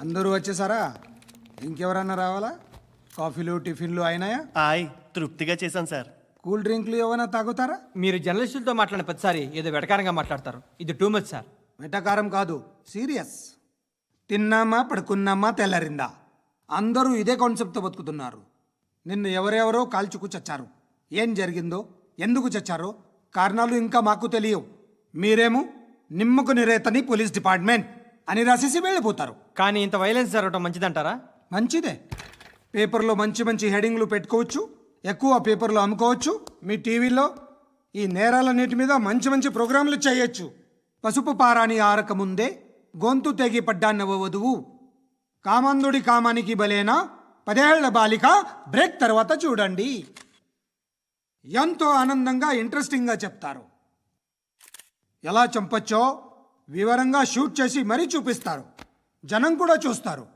అందరూ వచ్చేసారా? ఇంకెవరన్నా రావాలా? కాఫీలు టిఫిన్లు అయినాయా? ఆయ్ తృప్తిగా చేశాం సార్. కూల్ డ్రింక్లు ఏమైనా తాగుతారా? మీరు జర్నలిస్టులతో మాట్లాడిన ప్రతిసారి ఏదో వెటకారంగా మాట్లాడతారు. ఇది టూ మచ్ సార్. వెటకారం కాదు సీరియస్. తిన్నామా పడుకున్నామా తెల్లరిందా? అందరూ ఇదే కాన్సెప్ట్తో బతుకుతున్నారు. నిన్ను ఎవరెవరో కాల్చుకు చచ్చారు. ఏం జరిగిందో ఎందుకు చచ్చారో కారణాలు ఇంకా మాకు తెలియవు. మీరేమో నిమ్మకు నిరేతని పోలీస్ డిపార్ట్మెంట్. అని రాసేసి వెళ్ళిపోతారు. కానీ ఇంత వైలెన్స్ జరగడం మంచిదంటారా? మంచిదే. పేపర్లో మంచి మంచి హెడింగ్లు పెట్టుకోవచ్చు. ఎక్కువ పేపర్లు అమ్ముకోవచ్చు. మీ టీవీలో ఈ నేరాలన్నిటి మీద మంచి మంచి ప్రోగ్రాంలు చేయొచ్చు. పసుపు పారాని ఆరక ముందే గొంతు తెగి పడ్డాన్నవ వధువు. కామందుడి కామానికి బలేనా? పదేళ్ళ బాలిక బ్రేక్ తర్వాత చూడండి. ఎంతో ఆనందంగా ఇంట్రెస్టింగ్గా చెప్తారు. ఎలా చంపచ్చో? వివరంగా షూట్ చేసి మరీ చూపిస్తారు. జనం కూడా చూస్తారు.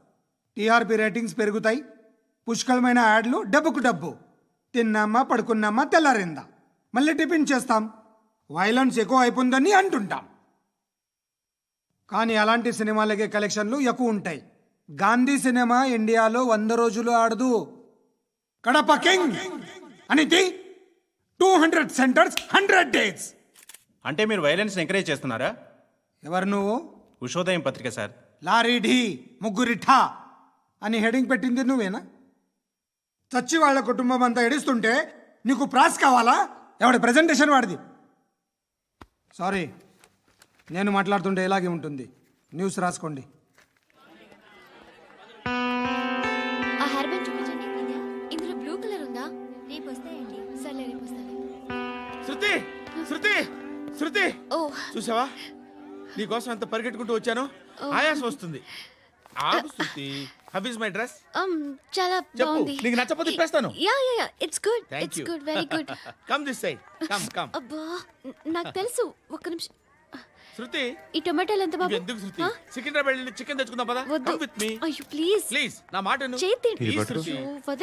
టీఆర్పీ రేటింగ్స్ పెరుగుతాయి. పుష్కలమైన యాడ్లు డబ్బుకు డబ్బు. తిన్నామా పడుకున్నామా తెల్లారిందా? మళ్ళీ టిఫిన్ చేస్తాం. వైలెన్స్ ఎక్కువ అయిపోయిందని అంటుంటాం. కానీ అలాంటి సినిమాలకే కలెక్షన్లు ఎక్కువ ఉంటాయి. గాంధీ సినిమా ఇండియాలో వంద రోజులు ఆడదు. కడప కింగ్! అని two hundred centres hundred days! అంటే మీరు వైలెన్స్ ఎంకరేజ్ చేస్తున్నారా? ఎవరు నువ్వు? ఉషోదయం పత్రిక సార్. లారీ ఢీ ముగ్గురి ఠా అని హెడింగ్ పెట్టింది నువ్వేనా? చచ్చి వాళ్ళ కుటుంబం అంతా ఎడుస్తుంటే నీకు ప్రాస్ కావాలా? ఎవడి ప్రజెంటేషన్ వాడిది? సారీ నేను మాట్లాడుతుంటే ఇలాగే ఉంటుంది. న్యూస్ రాసుకోండి. ఆ హెయిర్ బ్యాండ్ చూపించండి ఇందులో బ్లూ కలర్ ఉందా? రేపు వస్తాయండి. సర్లే రేపు వస్తాను శృతి! శృతి! శృతి! ఓ. చూసావా? నీకోసం ఎంత పరిగెట్టుకుంటూ వచ్చాను? ఆయాసం వస్తుంది. ఆగు Shruti. How is my dress. Um చాలా బాగుంది. నీకు నచ్చకపోతే తిప్పేస్తాను. Yeah yeah yeah it's good Thank it's you. Good very good come this side come come అబ్బా నాకు తెలుసు. ఒక్క నిమిషం. శృతి. ఈ టొమాటోలు ఎంత బాబు? ఎందుకు శృతి? సికింద్రాబాద్ వెళ్ళి చికెన్ తెచ్చుకుందాం పదా? వద్దు. కమ్ విత్ మీ అయ్యో ప్లీజ్ ప్లీజ్ నా మాట విను. చేతి. శృతి.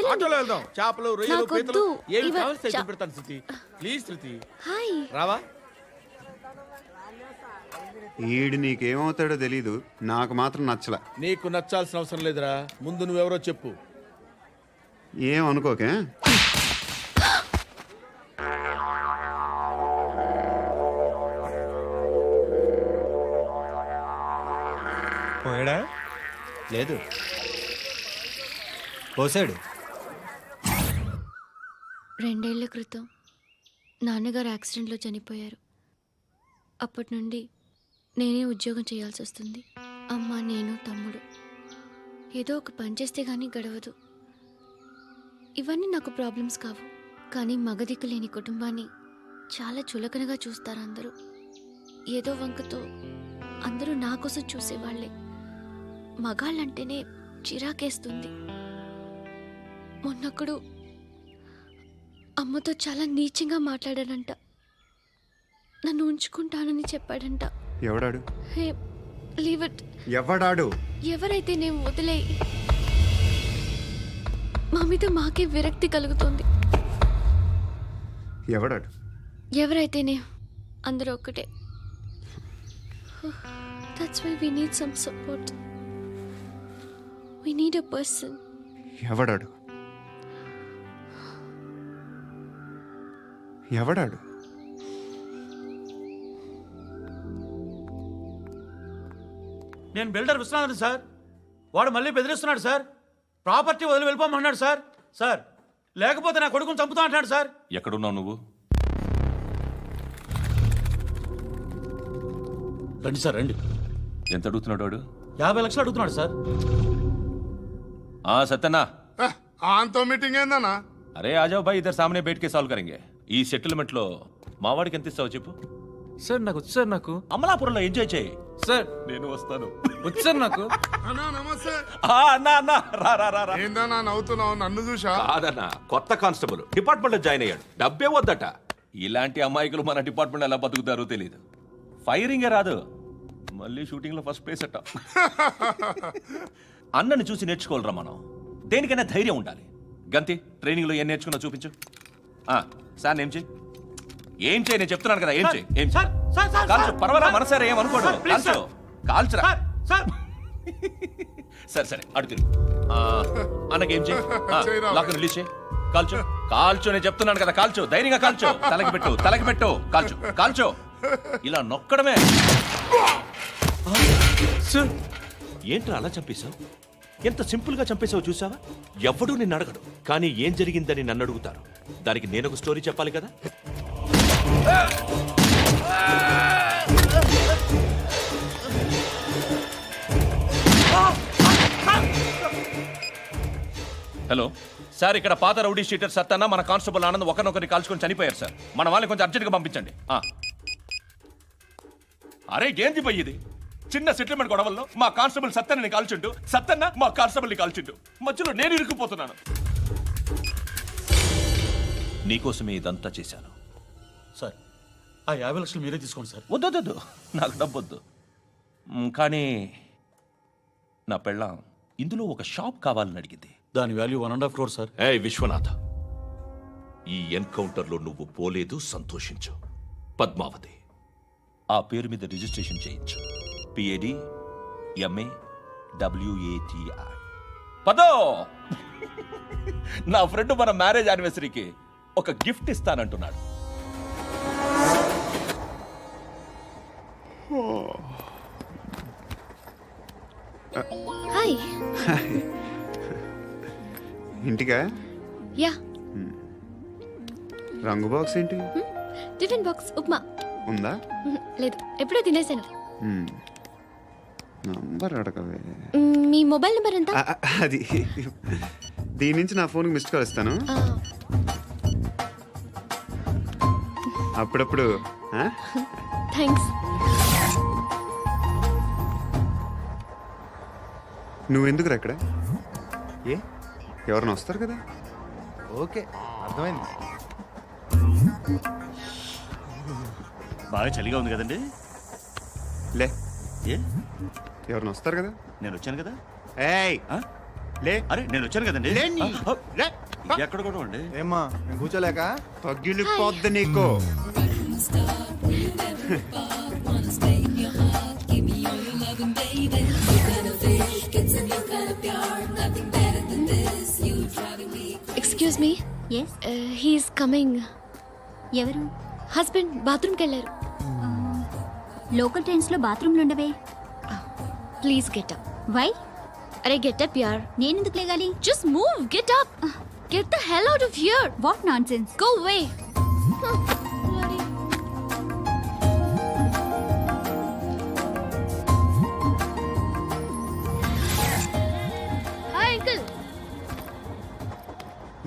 ఆటోలో వెళ్దాం. చేపలు రొయ్యలు పీతలు ఇవ- కావాలి తెచ్చి పెడతాను శృతి. Please Shruti. హాయ్ రావా? ఈడు నీకేమవుతాడో తెలీదు. నాకు మాత్రం నచ్చల. నీకు నచ్చాల్సిన అవసరం లేదురా. ముందు నువ్వెవరో చెప్పు. ఏం అనుకోకే? పోయాడా? లేదు. పోసాడు. రెండేళ్ళ క్రితం నాన్నగారు యాక్సిడెంట్లో చనిపోయారు. అప్పటి నుండి నేనే ఉద్యోగం చేయాల్సి వస్తుంది అమ్మ నేను తమ్ముడు. ఏదో ఒక పని చేస్తే కానీ గడవదు. ఇవన్నీ నాకు ప్రాబ్లమ్స్ కావు. కానీ మగదిక్కు లేని కుటుంబాన్ని చాలా చులకనగా చూస్తారు అందరూ. ఏదో వంకతో అందరూ నా కోసం చూసేవాళ్ళే మగాళ్ళంటేనే చిరాకేస్తుంది. మొన్నప్పుడు అమ్మతో చాలా నీచంగా మాట్లాడాడంట. నన్ను ఉంచుకుంటానని చెప్పాడంట. ఎవడాడు? Hey leave it. ఎవడాడు? ఎవరైతే నేను వదిలే మా మీద మాకే విరక్తి కలుగుతుంది. ఎవడాడు? ఎవరైతేనే అందరూ ఒక్కటే. That's why we need some support we need a person ఎవడాడు? ఎవడాడు? నేను బిల్డర్ విశ్వనాథన్ సార్. వాడు మళ్ళీ బెదిరిస్తున్నాడు సార్. ప్రాపర్టీ వదిలి వెళ్ళిపోమన్నాడు సార్. సార్ లేకపోతే నా కొడుకుని చంపుతా అంటున్నాడు సార్. ఎక్కడున్నావు నువ్వు? రండి సార్ రండి. ఎంత అడుగుతున్నాడు వాడు? యాభై లక్షలు అడుగుతున్నాడు సార్. ఆ సత్యన్నా. ఆంతో మీటింగ్ ఏందన్నా? అరే ఆజావ్ భాయ్ ఇద్దరు సామనే బయటకే సాల్వ్ కరెంగే. ఈ సెటిల్మెంట్లో మావాడికి ఎంత ఇస్తావు చెప్పు. సార్ నాకు వచ్చు సార్ నాకు. అమలాపురంలో ఎంజాయ్ చేయి. సార్. నేను వస్తాను. వచ్చు సార్ నాకు. అన్నా నమస్తే. ఆ, అన్నా అన్నా. రా రా రా రా. ఏందన్నా నవ్వుతున్నావు? నన్ను చూసా కాదన్నా కొత్త కానిస్టేబుల్. డిపార్ట్మెంట్లో జాయిన్ అయ్యాడు. డబ్బే వద్దట. ఇలాంటి అమాయకులు మన డిపార్ట్మెంట్ ఎలా బతుకుతారో తెలియదు ఫైరింగే రాదు. మళ్ళీ షూటింగ్లో ఫస్ట్ ప్లేస్ అట్ట అన్నని చూసి నేర్చుకోవాలరా మనం. దేనికైనా ధైర్యం ఉండాలి. గంతి ట్రైనింగ్లో ఏం నేర్చుకున్నా చూపించు. ఆ, సార్ ఏం చేయి ఏం చేయి? నేను చెప్తున్నాను కదా ఏం చేయి? ఏం చేయి? సార్ సార్ సార్ కాల్చు సార్, పర్వాలా సార్, మనసారా ఏం అనుకోడు కాల్చు సార్. కాల్చురా? Sir sir. సరే సరే అడు తిరుగు. ఆ, అన్నకేం చేయి. లాక్ రిలీజ్ చేయి. కాల్చో. కాల్చో నేను చెప్తున్నాను కదా కాల్చో. ధైర్యంగా కాల్చో. తలకి పెట్టు తలకి పెట్టు. కాల్చో కాల్చో. ఇలా నొక్కడమే. సార్ ఏంట్రా అలా చంపేశావు? ఎంత సింపుల్గా చంపేశావు చూసావా? ఎవడూ నిన్ను అడగడు. కానీ ఏం జరిగిందని నన్ను అడుగుతారు? దానికి నేను ఒక స్టోరీ చెప్పాలి కదా? హలో. సార్ ఇక్కడ పాత రౌడీ షీటర్ సత్తన్న మన కానిస్టేబుల్ ఆనంద్ ఒకరినొకరిని కాల్చుకొని చనిపోయారు సార్. మన వాళ్ళని కొంచెం అర్జెంట్గా పంపించండి. అరే ఏంది పోయి ఇది? చిన్న సెటిల్మెంట్ గొడవల్లో మా కానిస్టేబుల్ సత్తన్నని కాల్చుంటూ సత్తన్న మా కానిస్టేబుల్ని కాల్చుంటూ మధ్యలో నేను ఇరుక్కుపోతున్నాను. నీకోసమే ఇదంతా చేశాను. సార్ ఆ యాభై లక్షలు మీరే తీసుకోండి సార్. వద్దొద్దు నాకు డబ్బొద్దు కానీ నా పెళ్ళాం ఇందులో ఒక షాప్ కావాలని అడిగింది. దాని value one and half crore sir. ఏ విశ్వనాథ ఈ ఎన్కౌంటర్లో నువ్వు పోలేదు సంతోషించు. పద్మావతి ఆ పేరు మీద రిజిస్ట్రేషన్ చేయించు. P A D M A W A T I. పదో! నా ఫ్రెండ్ మన మ్యారేజ్ యానివర్సరీకి ఒక గిఫ్ట్ ఇస్తానంటున్నాడు. హాయ్ ఇంటికా? యా రంగు బాక్స్ ఏంటి? Tiffin box upma. ఉందా? మ్మ్, లేదు. ఎప్పుడో తినేసాను. నంబర్ అడగవే. మీ మొబైల్ నెంబర్ ఎంత? అది. దీని నుంచి నా ఫోన్కి మిస్డ్ కాల్ ఇస్తాను. అప్పుడప్పుడు? థ్యాంక్స్ నువ్వెందుకురా ఇక్కడ? ఏ? ఎవరైనా వస్తారు కదా? ఓకే అర్థమైంది. బాగా చలిగా ఉంది కదండి? లే. ఏ? ఎవరైనా వస్తారు కదా? నేను వచ్చాను కదా? ఏయ్? లే. అరే నేను వచ్చాను కదండి. ఎక్కడ కూడా అండి ఏమ్మా నేను కూర్చోలేక? పగిలిపోద్ది నీకు. Excuse me yes he's coming ఎవరు? హస్బెండ్ బాత్రూమ్కి వెళ్ళారు. లోకల్ ట్రైన్స్లో బాత్రూమ్లు ఉండవే. ప్లీజ్ గెట్ అప్ వై అరే గెట్ అప్ యార్ నేనెందుకు లేగాలి? Just move get up get the hell out of here what nonsense go away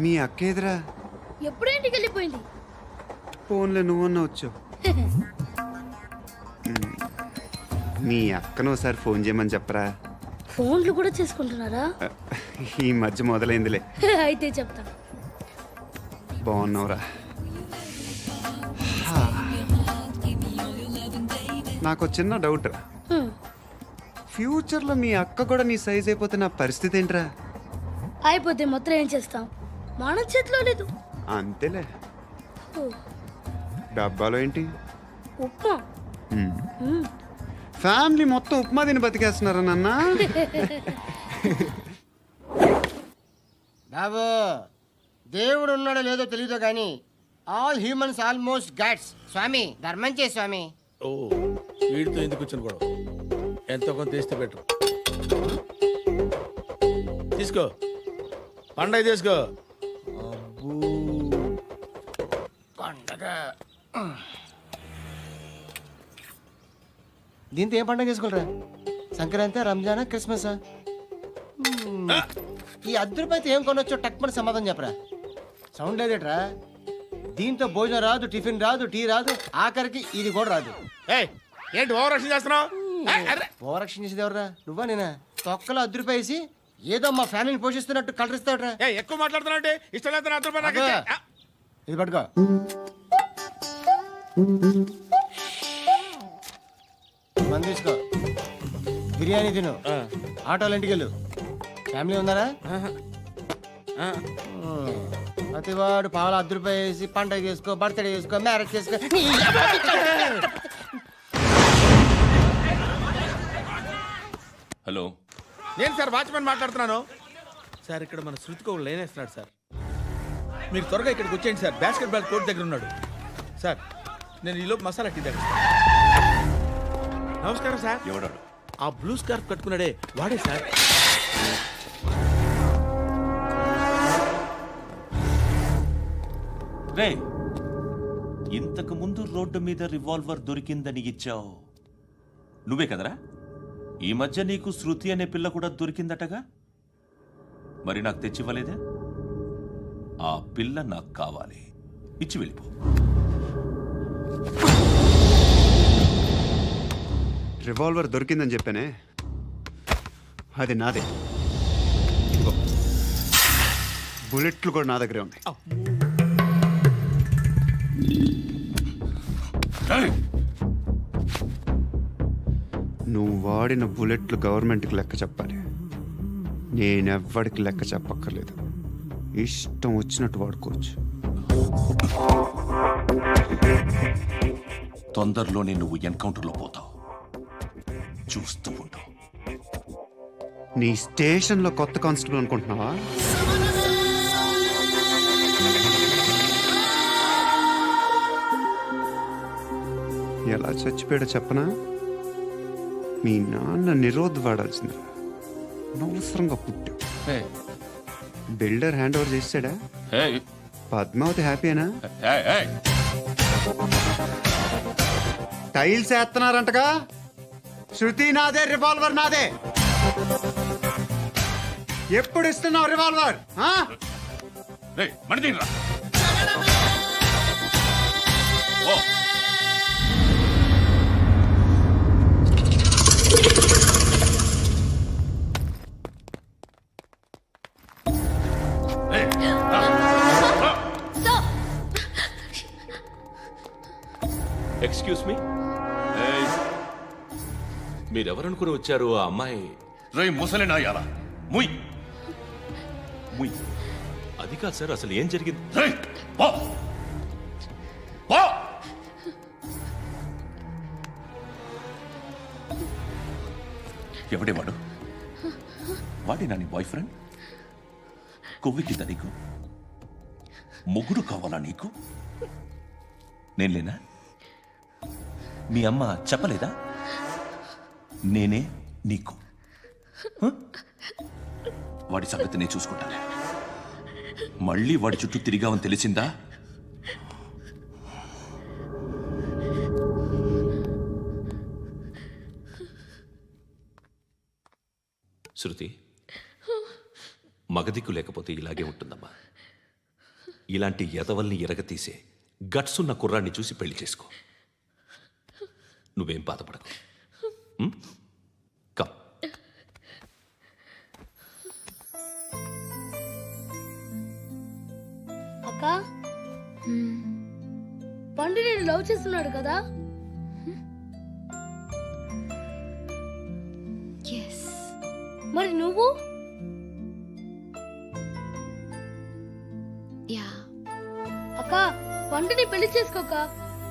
మీ అక్క ఎదురా ఎప్పుడు ఇంటికి వెళ్ళిపోయింది. ఫోన్లో నువ్వన్నా వచ్చావు. మ్మ్. మీ అక్కను ఒకసారి ఫోన్ చేయమని చెప్పరా? ఫోన్లు కూడా చేసుకుంటున్నారా? ఈ మధ్య మొదలైందిలే. అయితే చెప్తా. బాగున్నావురా. నాకు చిన్న డౌట్ రా. ఫ్యూచర్లో మీ అక్క కూడా నీ సైజ్ అయిపోతే నా పరిస్థితి ఏంట్రా? అయిపోతే మొత్తం ఏం చేస్తాం? మన చేతిలో లేదు. అంతేలే. డబ్బాలో ఏంటి? ఉప్మా. ఫ్యామిలీ మొత్తం ఉప్మా తిని బతికేస్తున్నారా నాన్న? బాబు దేవుడు ఉన్నాడో లేదో తెలియదు కానీ ఆల్ హ్యూమన్స్ ఆల్మోస్ట్ గాడ్స్ స్వామి ధర్మం చే స్వామి. ఓ వీడితో ఎందుకు వచ్చిన గొడవ? ఎంతో కొంత తీస్తే పెట్టు తీసుకో. పండగ తీసుకో. పండగ. దీంతో ఏం పండుగ చేసుకుంటారా సంక్రాంతి రంజానా క్రిస్మస్? ఈ రూపాయలతో ఏం కొనొచ్చో టక్మని సమాధానం చెప్పరా? సౌండ్ లేదేట్రా? దీంతో భోజనం రాదు టిఫిన్ రాదు టీ రాదు ఆఖరికి ఇది కూడా రాదు. ఏంటి ఓవర్ రక్షణ చేస్తున్నావు. ఓవరక్షణ చేసేది ఎవరా నువ్వా నేనా? తొక్కలో రూపాయి వేసి ఏదో మా ఫ్యామిలీని పోషిస్తున్నట్టు కలరిస్తాడ్రా ఏయ్, ఎక్కువ మాట్లాడుతున్నావు అంటే ఇష్టం లేదు నా రూపాయలు నాకు అబ్బా. ఇచ్చే. ఆ, ఇది పట్టుకో. మంది తీసుకో. బిర్యానీ తిను. ఆటోలు ఇంటికి వెళ్ళు. ఫ్యామిలీ ఉన్నారా ఆ. ఉమ్. ప్రతివాడు పావులు అర్ధ రూపాయి వేసి పండగ చేసుకో బర్త్డే చేసుకో మ్యారేజ్ చేసుకో. హలో. నేను సార్ వాచ్మెన్ మాట్లాడుతున్నాను. సార్ ఇక్కడ మన శృతికి ఒక లైన్ వేస్తున్నాడు సార్. మీరు త్వరగా ఇక్కడికి వచ్చేయండి సార్. బాస్కెట్ బాల్ కోర్ట్ దగ్గర ఉన్నాడు. సార్ నేను ఈలోపు మసాలా టీ దగ్గర నమస్కారం సార్. ఎవడాడు? ఆ బ్లూ స్కార్ఫ్ కట్టుకున్నాడే వాడే సార్. రే ఇంతకు ముందు రోడ్డు మీద రివాల్వర్ దొరికిందని ఇచ్చావు. నువ్వే కదరా? ఈ మధ్య నీకు శృతి అనే పిల్ల కూడా దొరికిందటగా? మరి నాకు తెచ్చివ్వలేదే? ఆ పిల్ల నాకు కావాలి. ఇచ్చి వెళ్ళిపో. రివాల్వర్ దొరికిందని చెప్పానే? అది నాదే. ఇదిగో. బుల్లెట్లు కూడా నా దగ్గరే ఉన్నాయి. నువ్వు వాడిన బుల్లెట్లు గవర్నమెంట్కి లెక్క చెప్పాలి. నేనెవ్వడికి లెక్క చెప్పక్కర్లేదు. ఇష్టం వచ్చినట్టు వాడుకోవచ్చు. తొందరలోనే నువ్వు ఎన్కౌంటర్లో పోతావు. చూస్తూ ఉండు నీ స్టేషన్లో కొత్త కానిస్టేబుల్ అనుకుంటున్నావా? ఎలా చచ్చిపోయాడో చెప్పనా? మీ నాన్న నిరోధ్ వాడాల్సింది. అనవసరంగా పుట్టావు బిల్డర్ హ్యాండ్ ఓవర్ చేసాడా పద్మావతి హ్యాపీనా? టైల్స్ వేస్తున్నారంటగా? శృతి నాదే రివాల్వర్ నాదే. ఎప్పుడు ఇస్తున్నావు రివాల్వర్ ఆ? ఎక్స్క్యూజ్ మీ మీరెవరనుకుని వచ్చారు ఆ అమ్మాయి? రే ముసలి నాయాల ముయ్. ముయ్. అది కాదు సార్ అసలు ఏం జరిగింది? రేయ్, పో! పో! ఎవడే వాడు వాడి నా నీ బాయ్ ఫ్రెండ్ కొవ్వికింద నీకు? మొగుడు కావాలా నీకు? నేను లేనా? మీ అమ్మ చెప్పలేదా? నేనే నీకు. వాడి సంగతి నేను చూసుకుంటాను. మళ్ళీ వాడి చుట్టూ తిరిగావని తెలిసిందా? శృతి మగదిక్కు లేకపోతే ఇలాగే ఉంటుందమ్మా. ఇలాంటి ఎదవల్ని ఎరగతీసే గట్స్ ఉన్న కుర్రాన్ని చూసి పెళ్ళి చేసుకో. నువ్వేం బాధపడకు. కమ్. అక్క పండు నేను లవ్ చేస్తున్నాడు కదా? మరి నువ్వు? యా. అక్క పండుని పెళ్ళి చేసుకోక.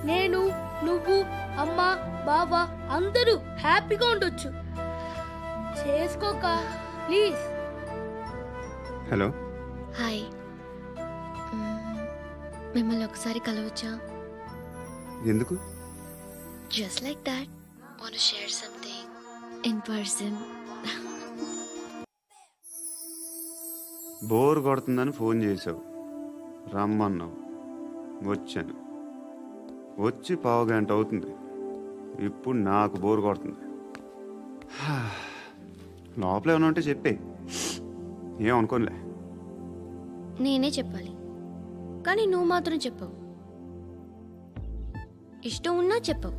నేను నువ్వు అమ్మ బావ అందరూ హ్యాపీగా ఉండొచ్చు. చేసుకోక ప్లీజ్. హలో. హాయ్. మ్మ్. మిమ్మల్ని ఒకసారి కలవచ్చా? ఎందుకు? Just like that want share something in person bore కొడుతుందని phone చేసావు రమ్మన్నావు. వచ్చాను. వచ్చి పావు గంట అవుతుంది. ఇప్పుడు నాకు బోర్ కొడుతుంది. లోపల ఏమైనా ఉంటే చెప్పే. ఏం నేనే చెప్పాలి. కానీ నువ్వు మాత్రం చెప్పవు. ఇష్టం ఉన్నా చెప్పవు.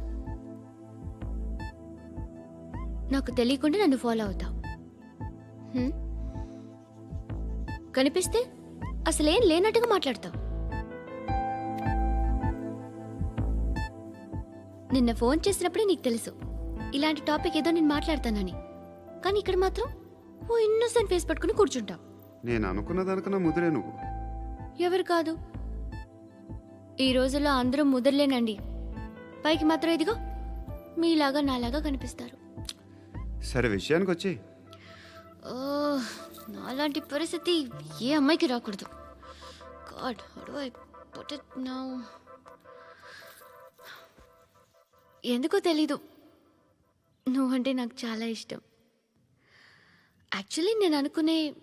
నాకు తెలియకుండా నన్ను ఫాలో అవుతావు. కనిపిస్తే అసలేం లేనట్టుగా మాట్లాడతావు. నిన్న ఫోన్ చేసినప్పుడే నీకు తెలుసు. ఇలాంటి టాపిక్ ఏదో నేను మాట్లాడతానని. కానీ ఇక్కడ మాత్రం ఓ ఇన్నోసెంట్ ఫేస్ పట్టుకుని కూర్చుంటావు. నేను అనుకున్న దానికన్నా ముదిరే నువ్వు. ఎవరు కాదు? ఈ రోజుల్లో అందరూ ముదర్లేనండి. పైకి మాత్రం ఇదిగో మీలాగా నాలాగా కనిపిస్తారు. సరే విషయానికి వచ్చి ఓ, నాలాంటి పరిస్థితి ఏ అమ్మాయికి రాకూడదు. God how I put it now ఎందుకో తెలీదు. నువ్వంటే నాకు చాలా ఇష్టం. యాక్చువల్లీ నేను అనుకునే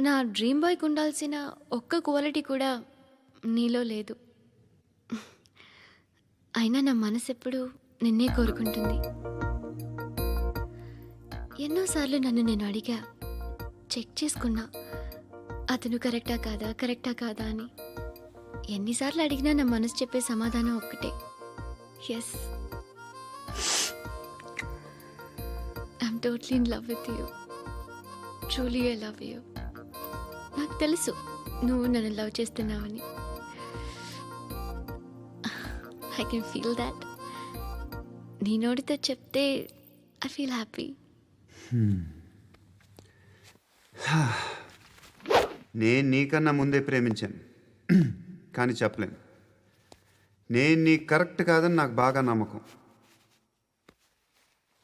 నా డ్రీమ్ బాయ్కి ఉండాల్సిన ఒక్క క్వాలిటీ కూడా నీలో లేదు. అయినా నా మనసు ఎప్పుడు నిన్నే కోరుకుంటుంది. ఎన్నోసార్లు నన్ను నేను అడిగా చెక్ చేసుకున్నా. అతను కరెక్టా కాదా కరెక్టా కాదా అని. ఎన్నిసార్లు అడిగినా నా మనసు చెప్పే సమాధానం ఒక్కటే. Yes I'm totally in love with you truly I love you నాకు తెలుసు నువ్వు నన్ను లవ్ చేస్తున్నావని. ఐ కెన్ ఫీల్ దాట్ నీ నోటితో చెప్తే ఐ ఫీల్ హ్యాపీ నేను నీకన్నా ముందే ప్రేమించాను. కానీ చెప్పలేను. నేను నీకు కరెక్ట్ కాదని నాకు బాగా నమ్మకం.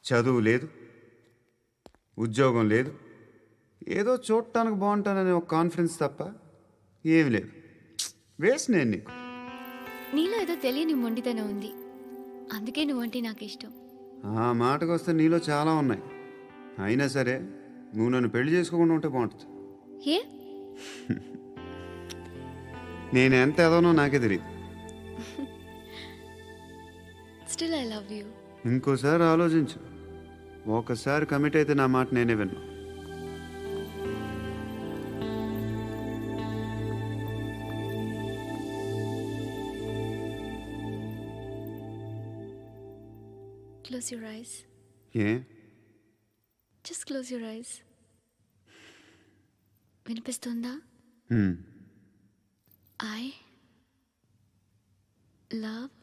చదువు లేదు. ఉద్యోగం లేదు. ఏదో చూడటానికి బాగుంటాననే ఒక కాన్ఫిడెన్స్ తప్ప ఏమి లేదు. వేస్ట్ నేను నీకు. నీలో ఏదో తెలియని మొండితనం ఉంది. అందుకే నువ్వంటే నాకు ఇష్టం ఆ మాటకు వస్తే నీలో చాలా ఉన్నాయి. అయినా సరే నువ్వు నన్ను పెళ్ళి చేసుకోకుండా ఉంటే బాగుంటుంది. ఏ? నేను ఎంత ఎదవనో నాకే తెలియదు స్టిల్ ఐ లవ్ యూ ఇంకోసారి ఆలోచించు. ఒకసారి కమిట్ అయితే నా మాట నేనే విన్నా. క్లోజ్ యువర్ ఐస్ ఏ? జస్ట్ క్లోజ్ యువర్ ఐస్ వినిపిస్తుందా. I love